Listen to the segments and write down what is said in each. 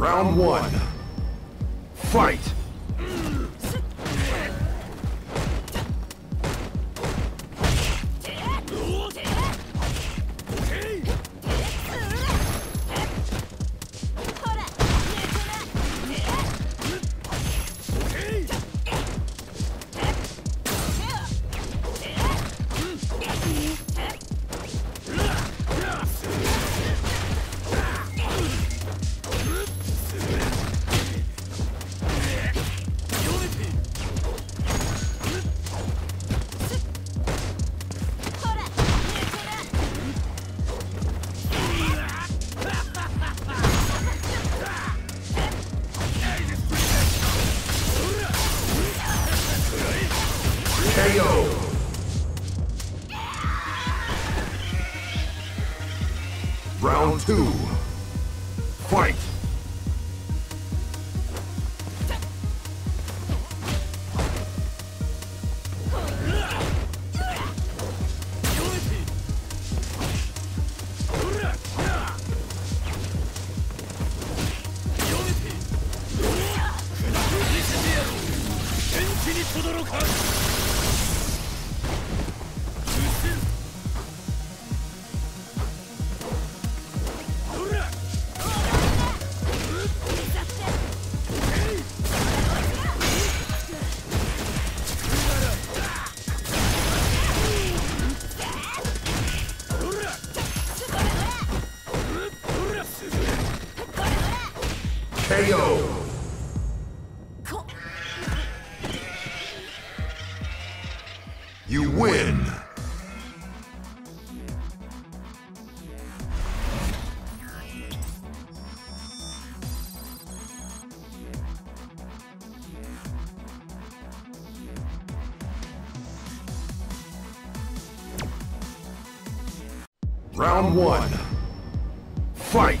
Round one. Fight! KO. Round two. Fight. KO. You win. Round one. Fight!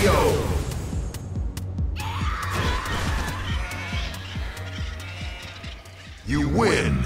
KO. You win.